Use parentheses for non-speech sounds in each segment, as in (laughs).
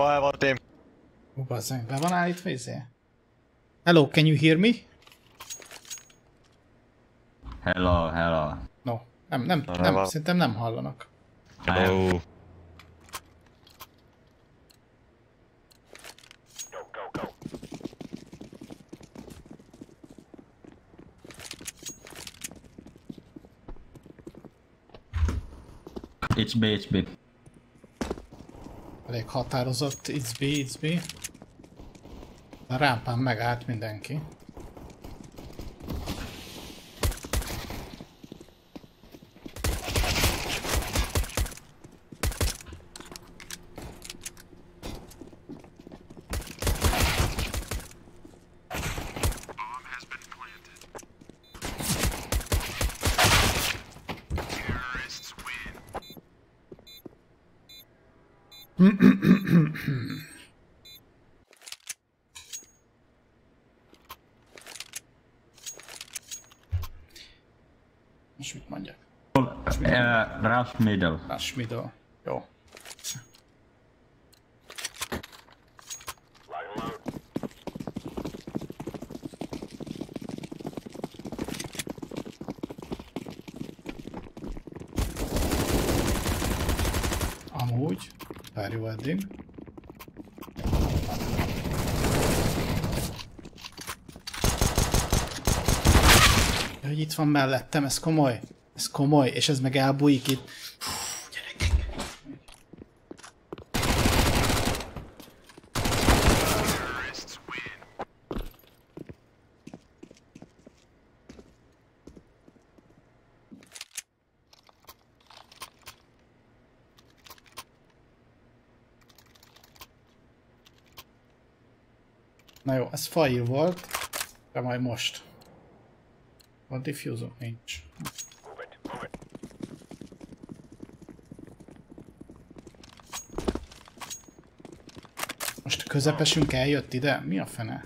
Hello, hello, team. Hú, bazzeg, be van állítva izé? Hello, can you hear me? Hello, hello. No. Nem, nem, nem, Hello. szerintem nem hallanak. Hello. It's B, it's B. Elég határozott, it's B, it's B. A rámpán megállt mindenki. Most mit mondjak? Uh, rush middle. Rush middle. Jó. Amúgy, pár eddig. Hogy itt van mellettem, ez komoly. Ez komoly, és ez meg elbújik itt. Fú, gyerekek. Na jó, ez fail volt, de majd most. Van diffuser? Nincs. Most a közepesünk eljött ide? Mi a fene?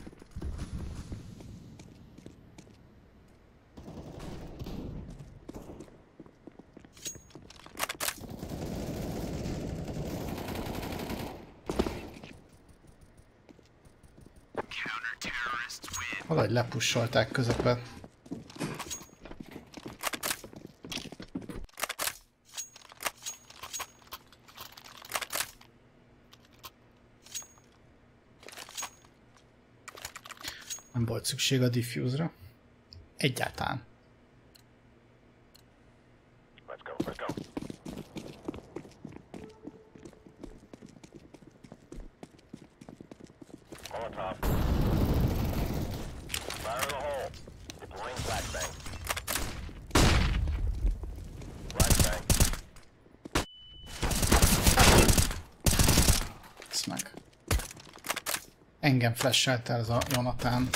Valahogy lepussolták közepet. Nem volt szükség a diffuse-ra. Egyáltalán. Ezt meg. Engem flashelte ez a Jonathan.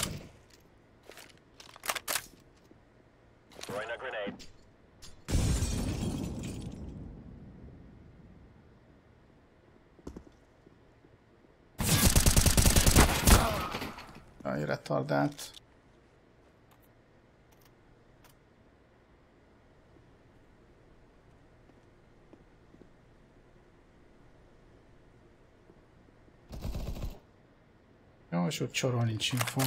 És ott sorol nincs info.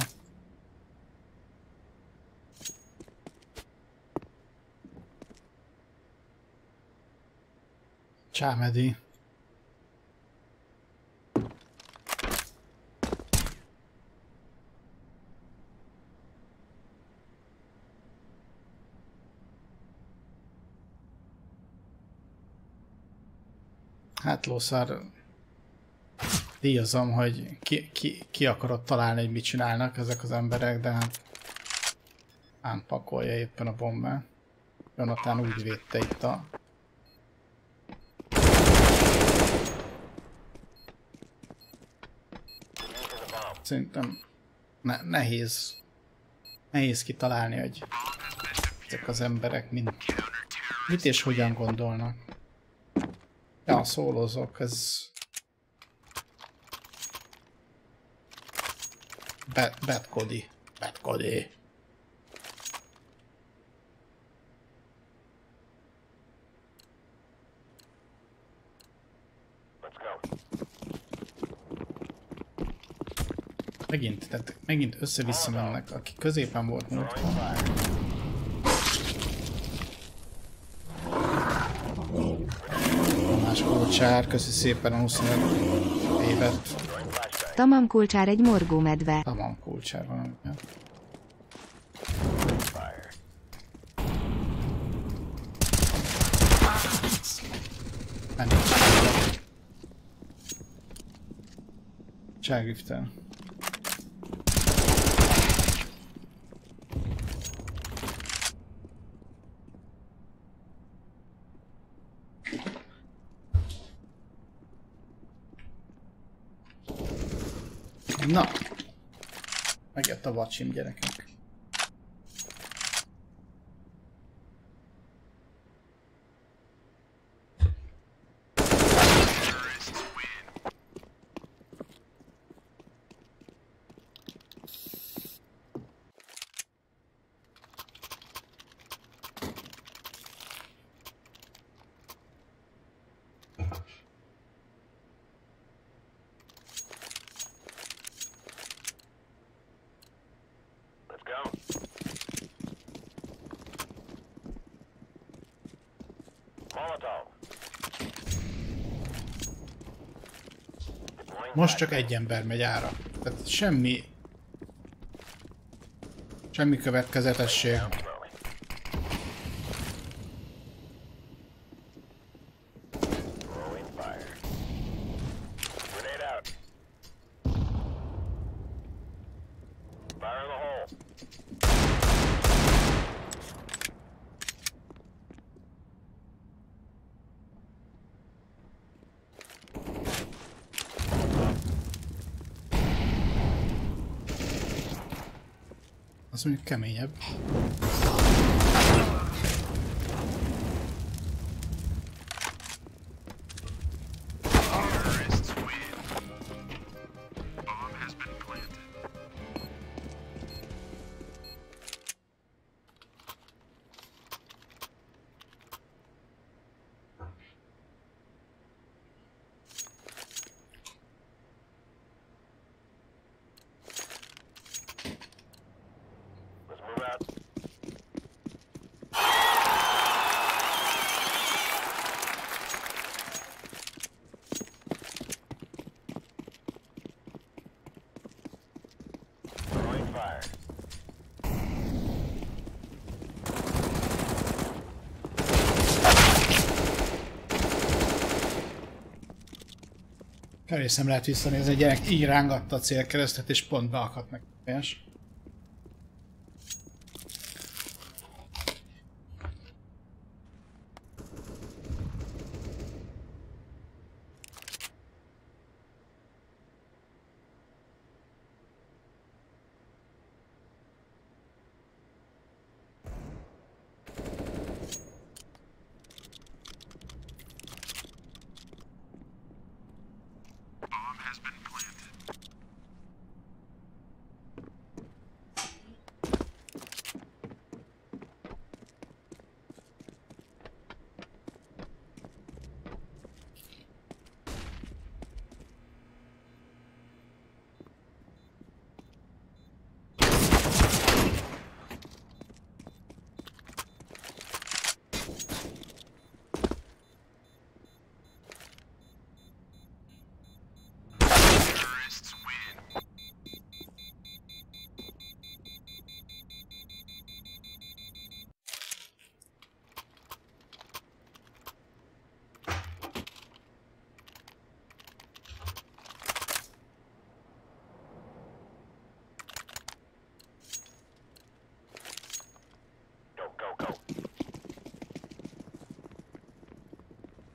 Csámedi. Hát lószár díjazom, hogy ki, ki, ki akarod találni, hogy mit csinálnak ezek az emberek, de hát ám pakolja éppen a bombát. Jonathan úgy védte itt a... Szerintem ne, nehéz nehéz kitalálni, hogy ezek az emberek mind mit és hogyan gondolnak. Ja, szólózok, ez Cody. Bad Cody. Megint, tehát megint össze-vissza mennek, aki középen volt múltkor. Más kulcsár, köszi szépen a 25 évet. Tamam kulcsár egy morgó medve. Tamam kulcsár van. Ja. Na! Megjött a vacsim gyerekek. Let's go. Molotov. Deploying Most csak egy ember megy ára. Tehát semmi... Semmi következetesség. flashbang. Throwing fire. Grenade out. Fire in the hole. Az mondjuk Kevés nem lehet visszanézni, a gyerek így rángatta a célkeresztet, és pont beakadt meg. Helyes?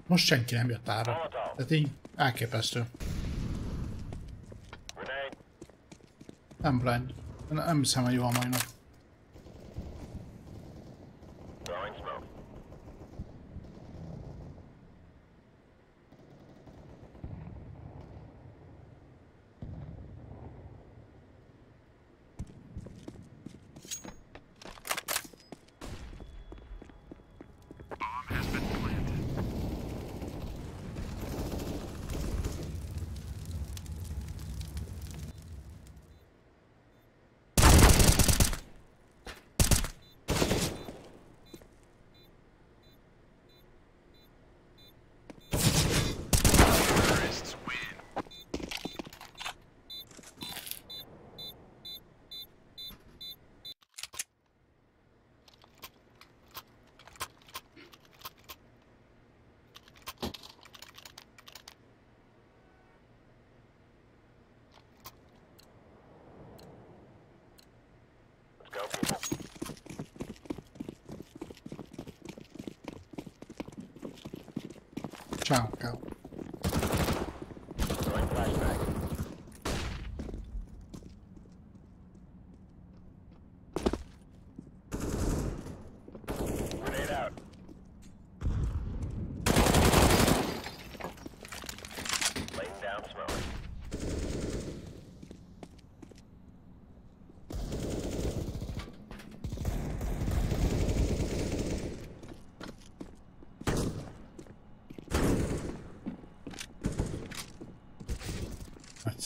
Most senki nem jött ára. Tehát így elképesztő. Nem blind. Nem hiszem, hogy jó a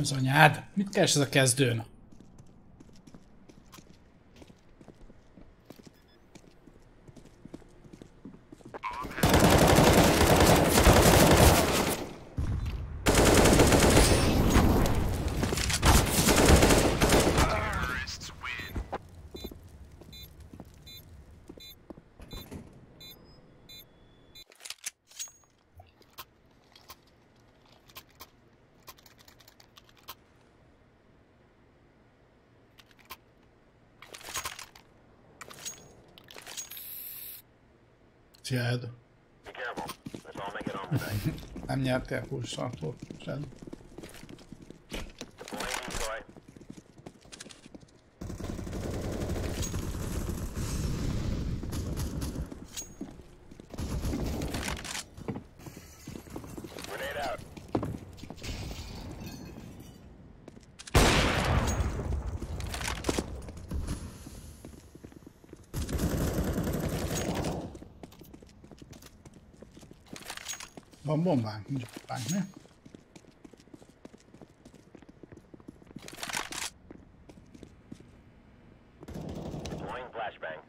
az anyád? Mit keres ez a kezdőn? Tonight. Nem nyertél pulszaltót sem. Van bombánk? Nincs bombánk, mi? Deploying flashbang.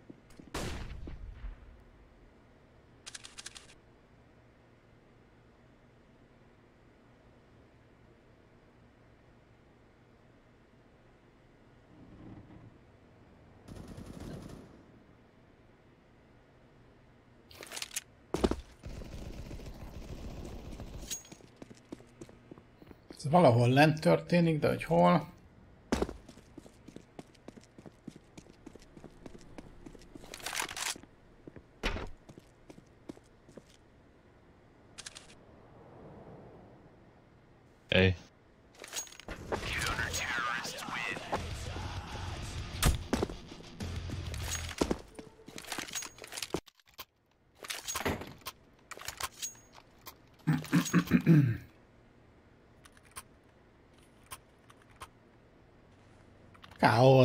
Ez valahol lent történik, de hogy hol?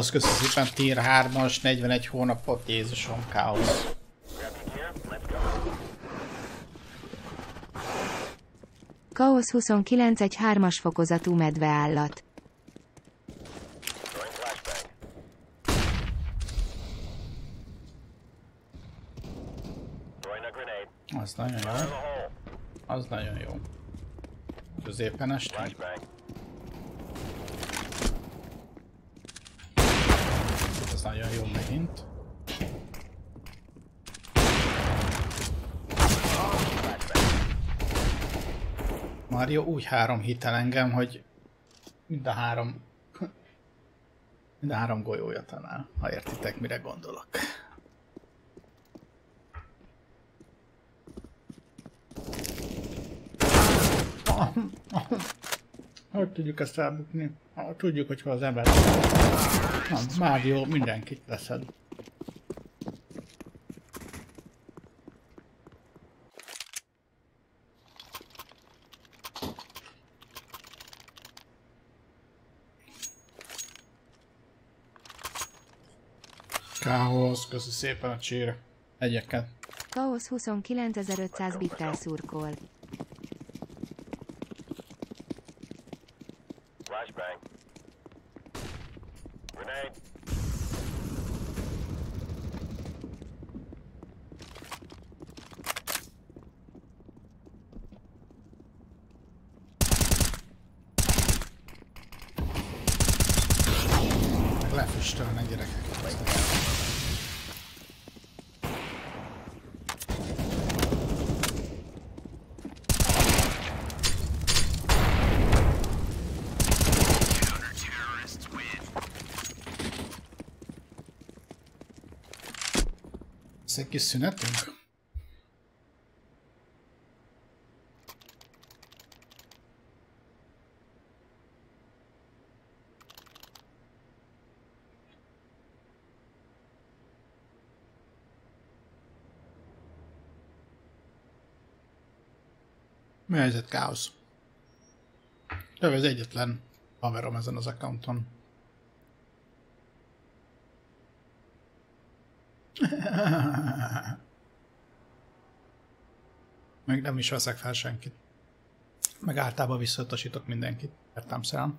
Káosz, köszönöm szépen, tier 3-as, 41 hónapot, Jézusom, káosz. Kaosz 29 egy hármas fokozatú medveállat. Az nagyon jó. Az nagyon jó. Középen estünk. Flashbang. Nagyon jó megint. Mario úgy három hitel engem, hogy mind a három mind a három golyója talál, ha értitek, mire gondolok. Hogy tudjuk ezt elbukni? Ha, tudjuk, hogyha az ember... Nem, Mário, mindenkit leszed. Káosz, köszi szépen a csír. Egyeket. Káosz 29500 bittel szurkol. Meg lefüstölnek gyerekek. Ez egy kis szünetünk? Mi helyzet, káosz? Ő az egyetlen haverom ezen az accounton. (laughs) Meg nem is veszek fel senkit. Meg általában visszautasítok mindenkit. Értem szám.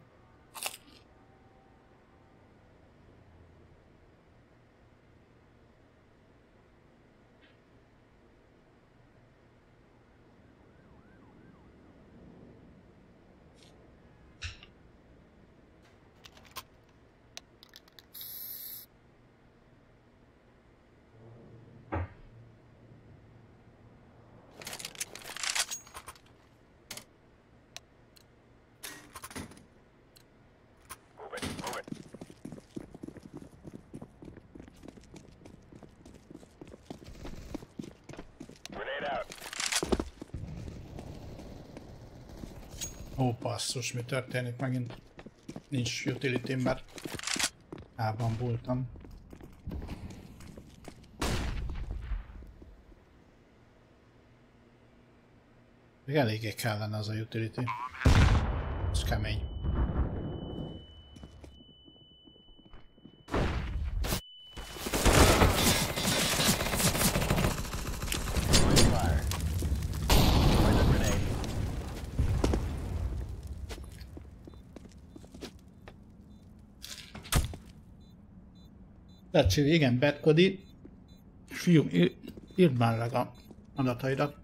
Ó, basszus, mi történik megint? Nincs utility mert elbambultam. Még eléggé kellene az a utility. Ez kemény. Fire. Deploy the grenade. Lecsi, igen, Bedkodi. Fiú, í- írd már meg a adataidat.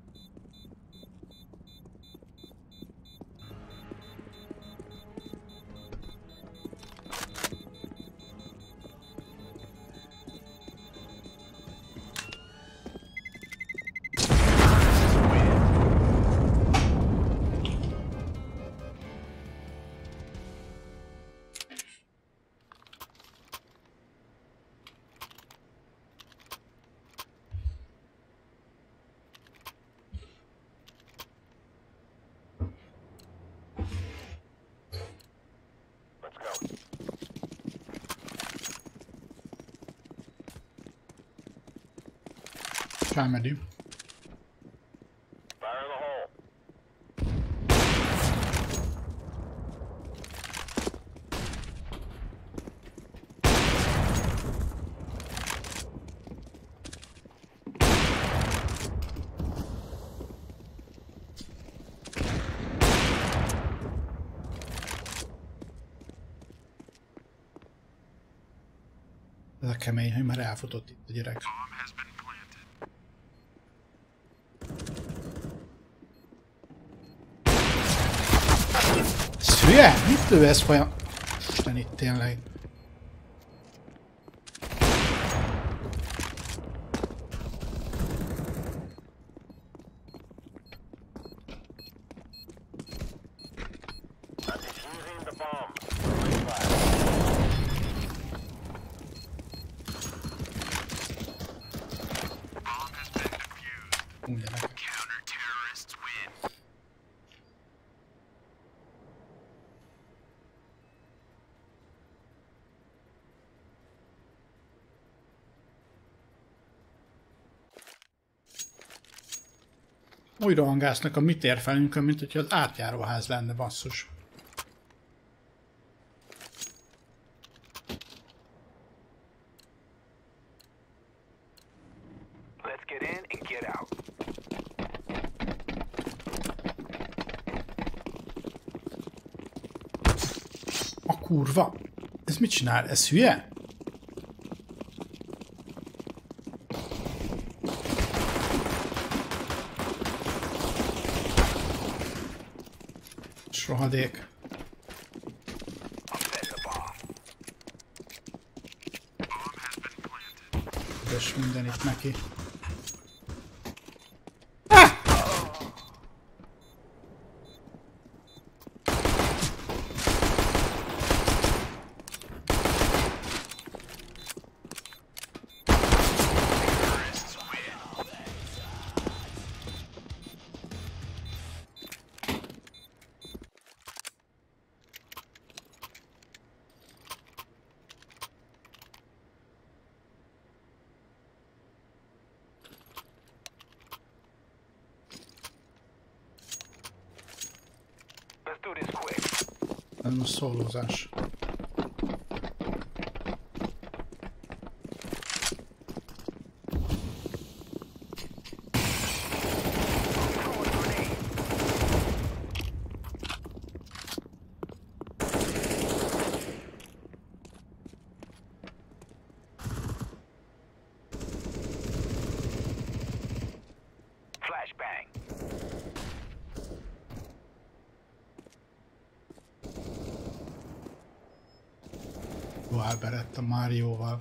Felmegyünk. Fire in the hole. Ez a kemény, hogy már elfutott itt a gyerek. Ez hülye? Mit lő ez folyam? Isten itt tényleg. I'm defusing the bomb. újra hangásznak a mi térfelünkön, mint hogyha az átjáróház lenne, basszus. A kurva! Ez mit csinál? Ez hülye? Rohadék. Set the bomb. És minden itt neki. Szólózás. Flashbang. Dual berett a Márióval.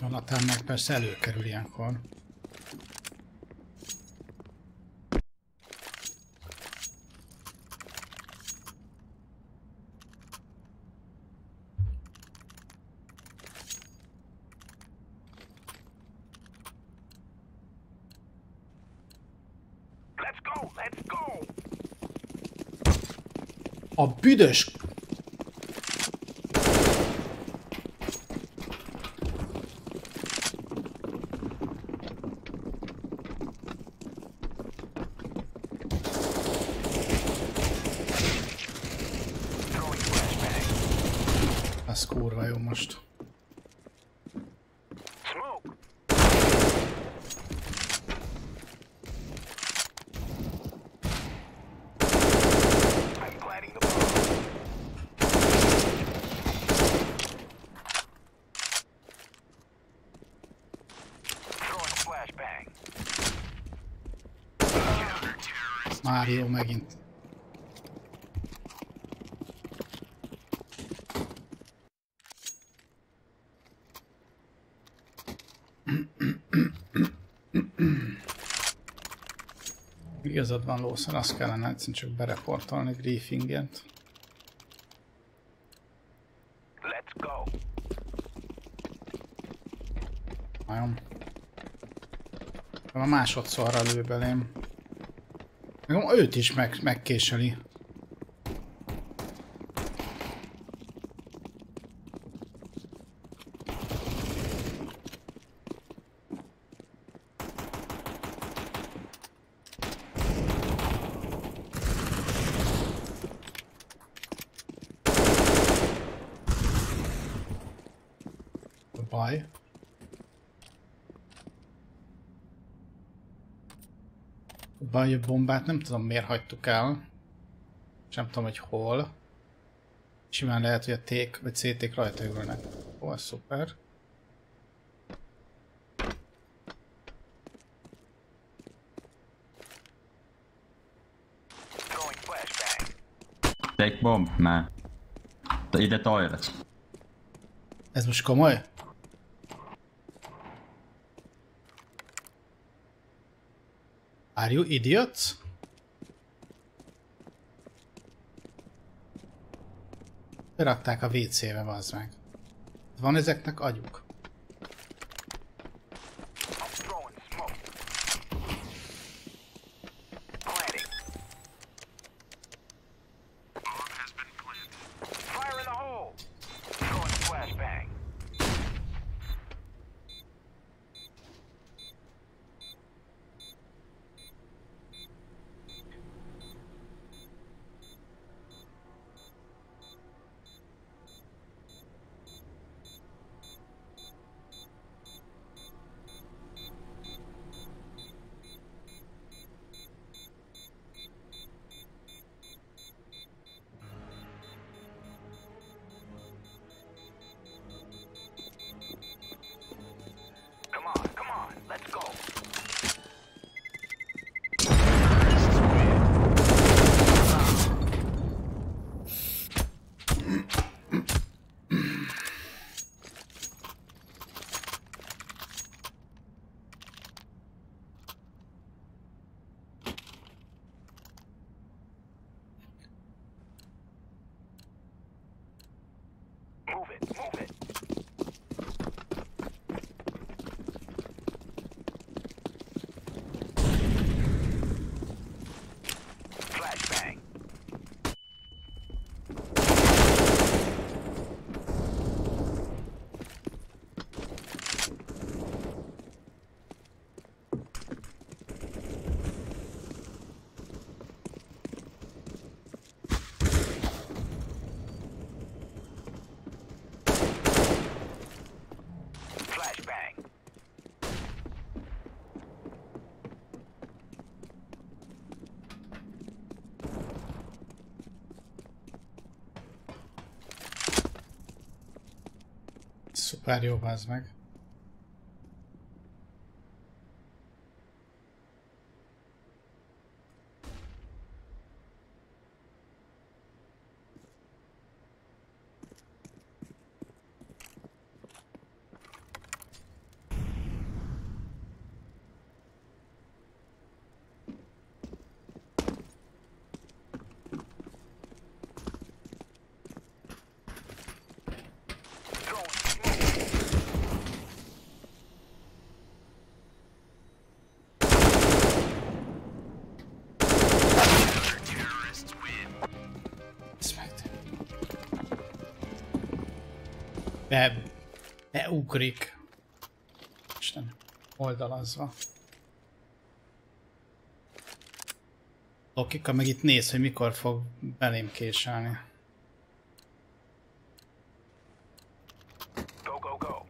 Jonathan meg persze előkerül ilyenkor. A büdös... Mário megint. Igazad van, Lawson, azt kellene egyszerűen csak bereportolni go. Nagyon. A másodszorra lő belém. Őt is meg, megkéseli. A baj. A baj, a bombát nem tudom miért hagytuk el. És nem tudom, hogy hol. Simán lehet, hogy a ték vagy CT-k rajta ülnek. Ó, ez szuper. Take bomb, man. Ide toilet. Ez most komoly? Are you idiots? Berakták a WC-be, meg. Van ezeknek agyuk? Szuper jó, az meg. Be, beugrik. Isten, oldalazva. Lokika meg itt néz, hogy mikor fog belém késelni. Go, go, go.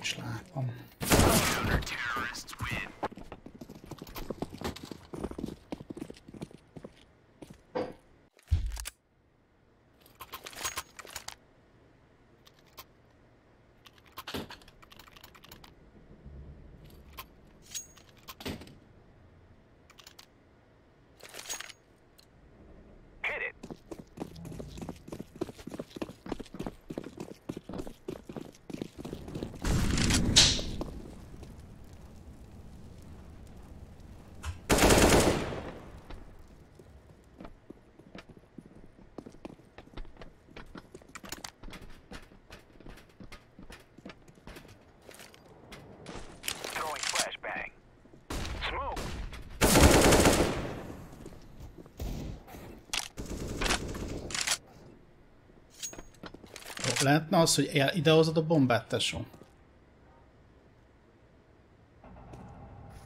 És látom. Hit it. Throwing flashbang. Smoke. Jó, lehetne az, hogy idehozod a bombát, tesó?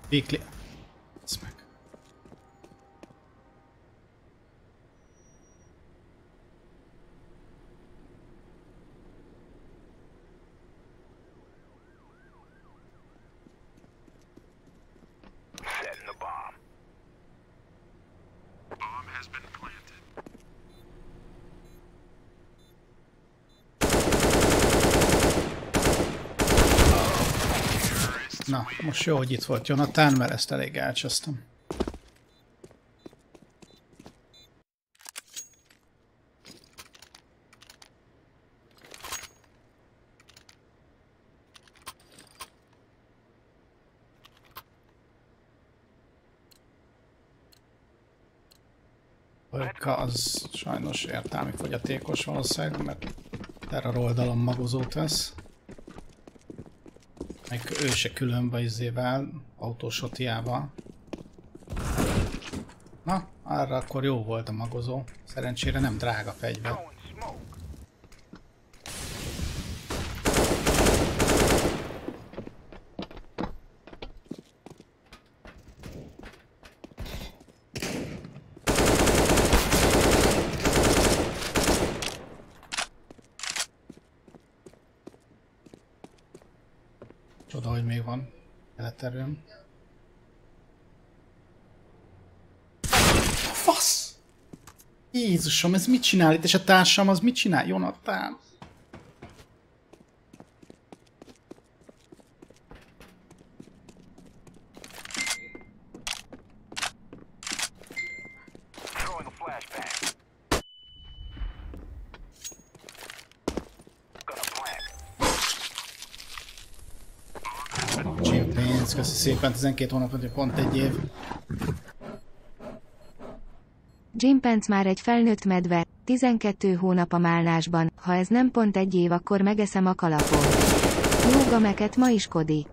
Vikli... Ez meg. Setting the bomb. Bomb has been planted. Na, most jó, hogy itt volt Jonathan, mert ezt elég elcsesztem. Olka az sajnos értelmi fogyatékos valószínűleg, mert terror oldalon magozót vesz. Meg ő se különbe izével, autósotiával. Na, arra akkor jó volt a magozó. Szerencsére nem drága fegyver. Throwing smoke. Csoda, hogy még van életerőm. Fasz! Jézusom, ez mit csinál itt? És a társam az mit csinál? Jonathan? Throwing a flashbang. Gonna plant. Jim pénz, köszi szépen, 12 hónap, pont egy év. Jim Pence már egy felnőtt medve, 12 hónap a málnásban, ha ez nem pont egy év, akkor megeszem a kalapot. Jó gameket ma is Kodi.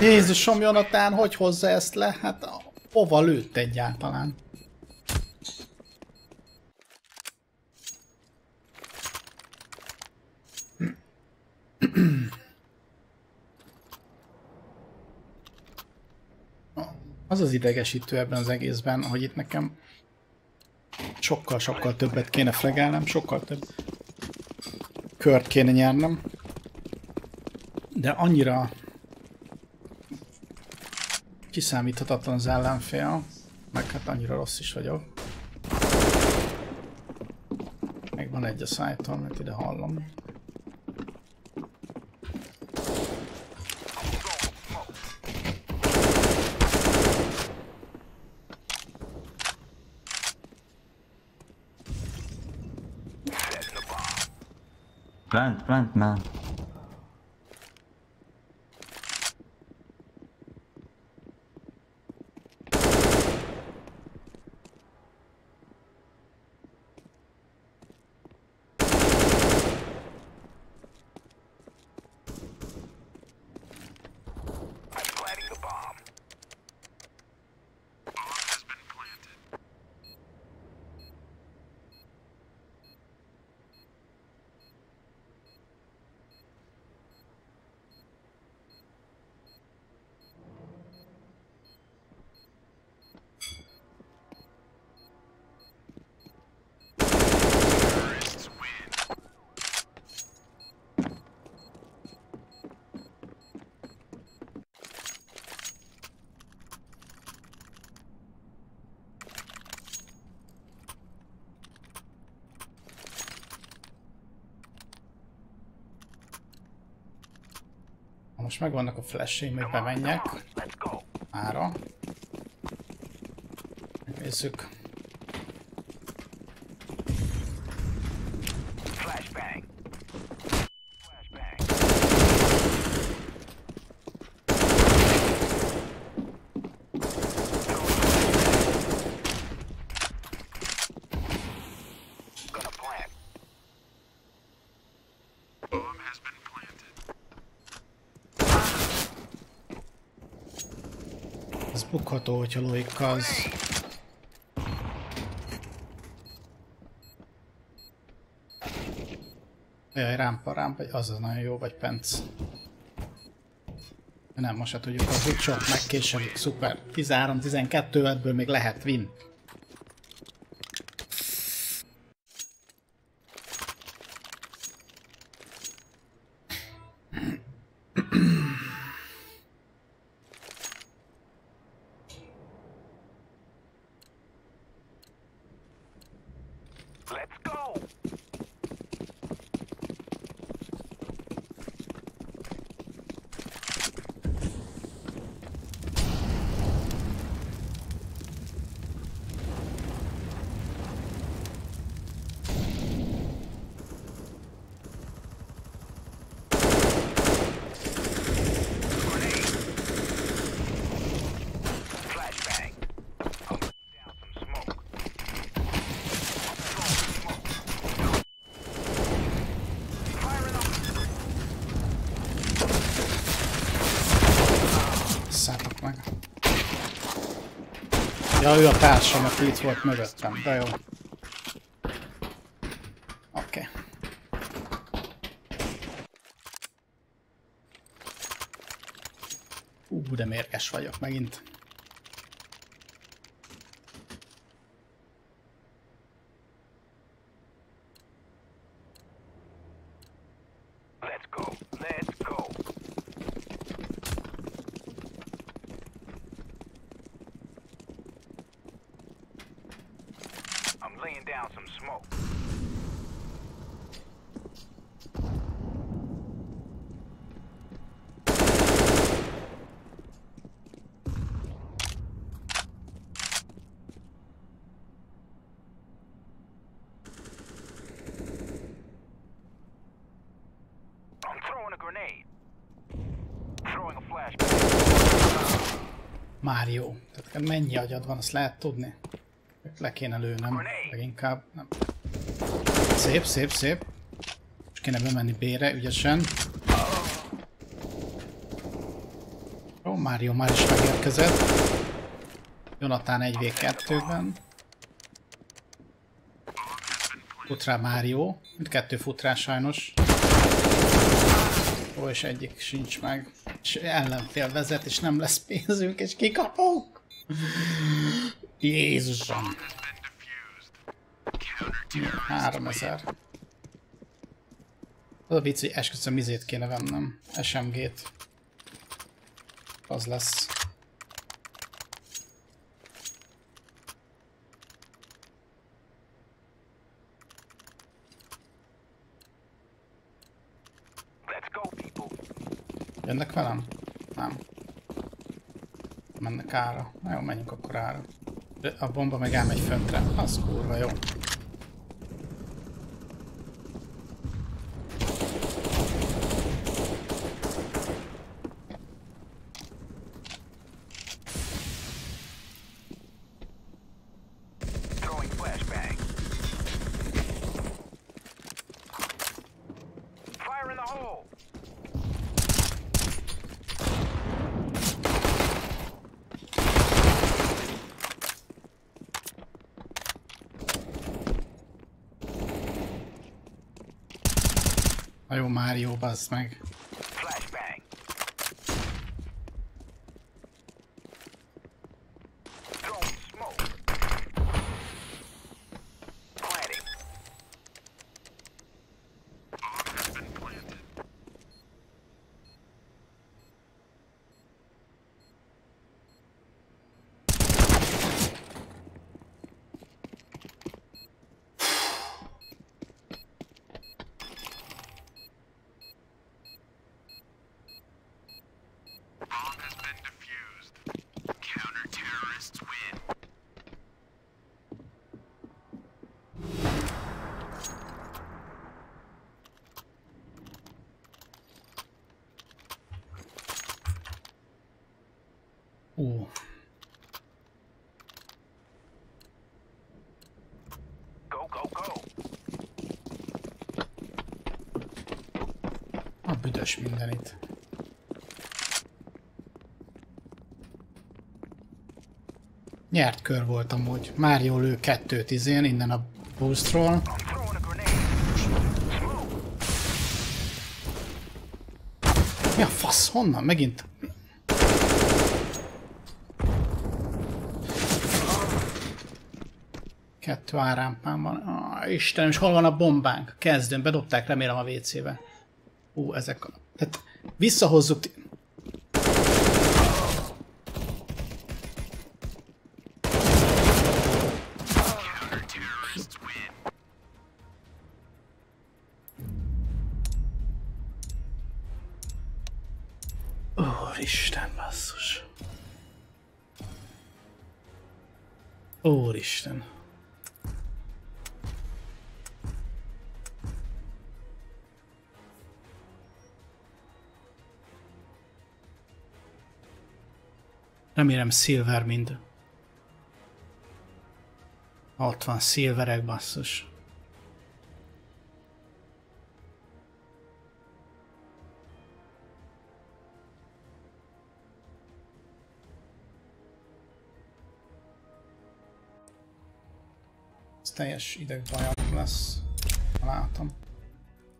Jézusom, Jonathan, hogy hozza ezt le? Hát hova lőtt egyáltalán? Az az idegesítő ebben az egészben, hogy itt nekem sokkal-sokkal többet kéne fregálnem, sokkal több kört kéne nyernem. De annyira kiszámíthatatlan az ellenfél, meg hát annyira rossz is vagyok. Meg van egy a szájton, mert ide hallom. Plant, plant, man. Most megvannak a flasheim, hogy bemenjek. Ára. Megnézzük. Bukható, hogyha lóika az... Jaj, rámpa, rámpa, az az nagyon jó, vagy penc. Nem, most se tudjuk, az úgy sok megkéselik, szuper. 13-12 ebből még lehet win. Let's go. Flashbang. Down some smoke. Fire in the Szálltak meg. Ja, ő a társam, aki itt volt mögöttem, de jó. Oké. Okay. Ú, de mérges vagyok megint. Let's go. Let's go. I'm laying down some smoke. I'm throwing a grenade. Throwing a flashbang. Már jó. Tehát neked mennyi agyad van, azt lehet tudni? Le kéne lőnem, leginkább. Nem. Szép, szép, szép. Most kéne bemenni B-re, ügyesen. Jó, Mário már is megérkezett. Jonathan 1v2-ben. Fut rá Mário. Mindkettő fut rá sajnos. Ó, és egyik sincs meg. És ellenfél vezet, és nem lesz pénzünk, és kikapunk. Jézusom. 3000. Az a vicc, hogy esküszöm izét kéne vennem. SMG-t. Az lesz. Jönnek velem? Nem. Mennek ára. Na jó, menjünk akkor ára. De a bomba meg elmegy föntre. Az kurva jó. Throwing flashbang. Fire in the hole. Na jó, Mário, bazd meg. Flashbang. Throwing smoke. Planting. Bomb has been planted. Bomb has been defused. Counter-terrorists win. Ú, Go, go, go. Büdös mindenit. Nyert kör volt amúgy. Mário lő kettőt izén, innen a boostról. Mi a fasz? Honnan? Megint? Kettő árámpám van. Ah, Istenem, és hol van a bombánk? Kezdőn, bedobták remélem a WC-be. Ú, ezek a... Tehát visszahozzuk... Úristen, basszus. Úristen. Remélem silver mind. Ott van silverek, basszus. Ez teljes idegbajom lesz. Látom.